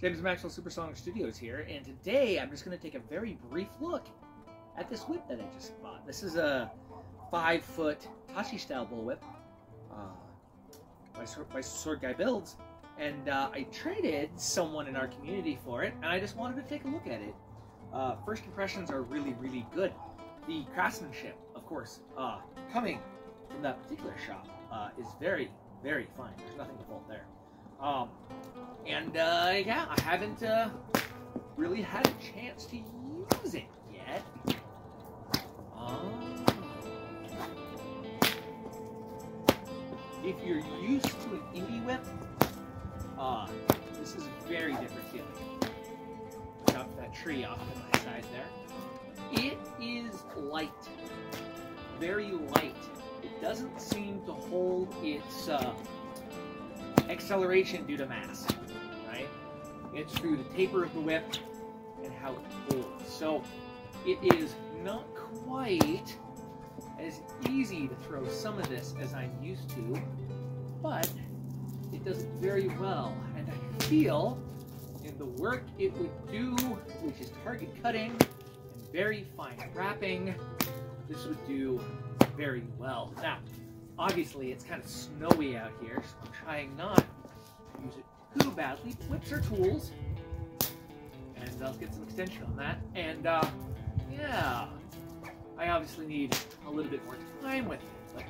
James Maxwell Supersonic Studios here, and today I'm just going to take a very brief look at this whip that I just bought. This is a five foot Tachi style bullwhip uh, by, by Sword Guy Builds, and uh, I traded someone in our community for it, and I just wanted to take a look at it. Uh, first impressions are really, really good. The craftsmanship, of course, uh, coming from that particular shop, uh, is very, very fine. There's nothing to fault there. Um, and uh, yeah, I haven't uh, really had a chance to use it yet. Um, if you're used to an indie whip, uh, this is a very different feeling. Drop that tree off to my side there. It is light, very light. It doesn't seem to hold its uh, acceleration due to mass, right? It's through the taper of the whip and how it holds. So it is not quite as easy to throw some of this as I'm used to, but it does it very well. And I feel in the work it would do, which is target cutting and very fine wrapping, this would do very well. Now, Obviously, it's kind of snowy out here, so I'm trying not to use it too badly. Whips are tools, and I'll get some extension on that. And, uh, yeah, I obviously need a little bit more time with it, but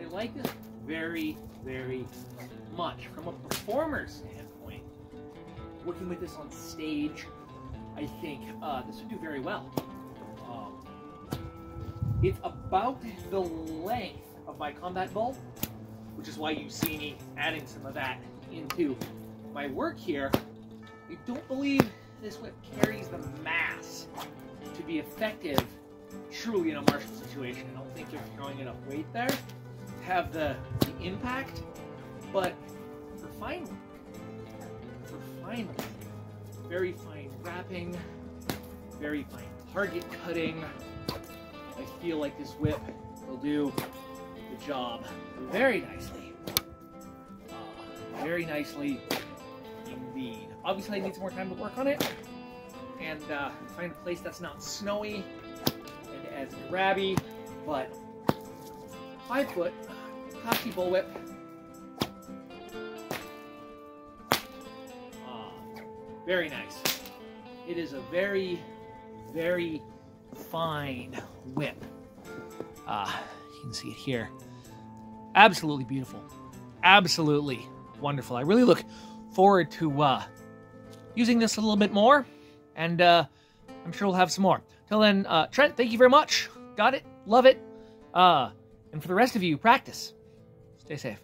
I like this very, very much. From a performer's standpoint, working with this on stage, I think uh, this would do very well. Um, it's about the length of my combat bow, which is why you see me adding some of that into my work here. I don't believe this whip carries the mass to be effective truly in a martial situation. I don't think you're throwing enough weight there to have the, the impact, but for fine for fine very fine wrapping, very fine target cutting, I feel like this whip will do the job very nicely. Uh, very nicely indeed. Obviously, I need some more time to work on it and uh, find a place that's not snowy and as grabby, but five foot Tachi bullwhip. Uh, very nice. It is a very, very fine whip. Uh, you can see it here absolutely beautiful. Absolutely wonderful. I really look forward to uh, using this a little bit more, and uh, I'm sure we'll have some more. Till then, uh, Trent, thank you very much. Got it. Love it. Uh, and for the rest of you, practice. Stay safe.